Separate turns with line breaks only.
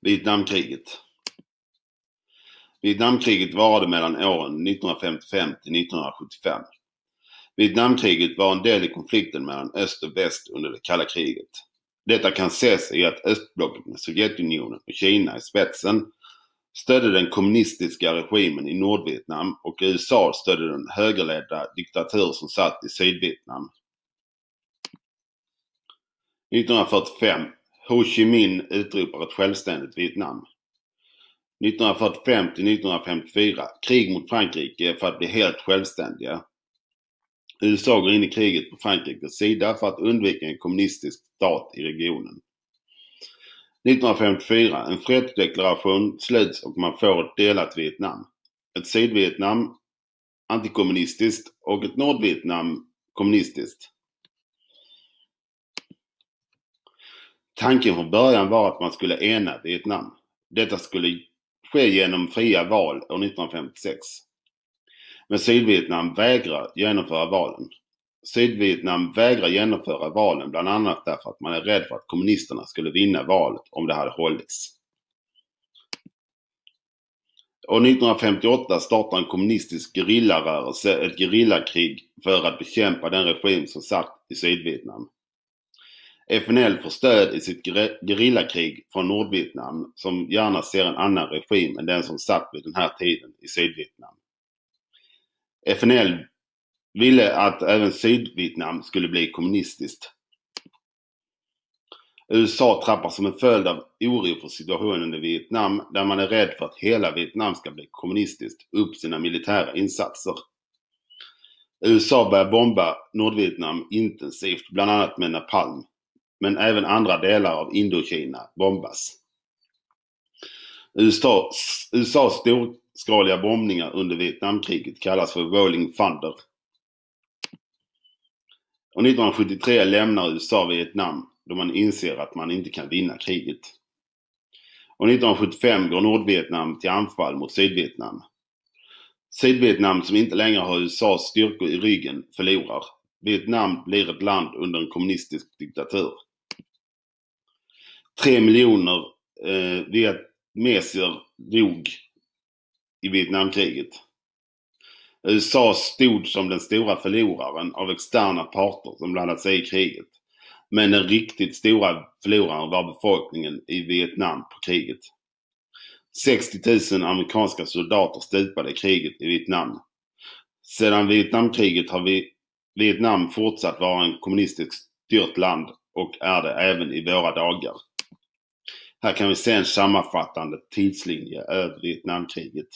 Vietnamkriget. Vietnamkriget varade mellan åren 1955 till 1975. Vietnamkriget var en del i konflikten mellan öst och väst under det kalla kriget. Detta kan ses i att östblocket med Sovjetunionen och Kina i spetsen stödde den kommunistiska regimen i Nordvietnam och USA stödde den högerledda diktatur som satt i Sydvietnam. 1945 Ho Chi Minh utropar ett självständigt Vietnam. 1945 till 1954 krig mot Frankrike för att bli helt självständiga. USA går in i kriget på Frankrikes sida för att undvika en kommunistisk stat i regionen. 1954, en fredsdeklaration sluts och man får ett delat Vietnam. Ett Sydvietnam antikommunistiskt och ett Nordvietnam kommunistiskt. Tanken från början var att man skulle ena Vietnam. Detta skulle ske genom fria val år 1956. Men Sydvietnam vägrar genomföra valen. Sydvietnam vägrar genomföra valen bland annat därför att man är rädd för att kommunisterna skulle vinna valet om det hade hållits. År 1958 startar en kommunistisk gerillarörelse ett gerillakrig för att bekämpa den regim som satt i Sydvietnam. FNL får stöd i sitt gerillakrig från Nordvietnam som gärna ser en annan regim än den som satt vid den här tiden i Sydvietnam. FNL ville att även Sydvietnam skulle bli kommunistiskt. USA trappar som en följd av oro för situationen i Vietnam, där man är rädd för att hela Vietnam ska bli kommunistiskt, upp sina militära insatser. USA börjar bomba Nordvietnam intensivt, bland annat med napalm. Men även andra delar av Indokina bombas. USAs, USAs storskaliga bombningar under Vietnamkriget kallas för Rolling Thunder. Och 1973 lämnar USA Vietnam då man inser att man inte kan vinna kriget. Och 1975 går Nordvietnam till anfall mot Sydvietnam. Sydvietnam som inte längre har USAs styrkor i ryggen förlorar. Vietnam blir ett land under en kommunistisk diktatur. Tre miljoner eh, vietnamesier dog i Vietnamkriget. USA stod som den stora förloraren av externa parter som blandat sig i kriget. Men den riktigt stora förloraren var befolkningen i Vietnam på kriget. 60 000 amerikanska soldater stupade i kriget i Vietnam. Sedan Vietnamkriget har Vietnam fortsatt vara en kommunistiskt styrt land och är det även i våra dagar. Här kan vi se en sammanfattande tidslinje över Vietnamkriget.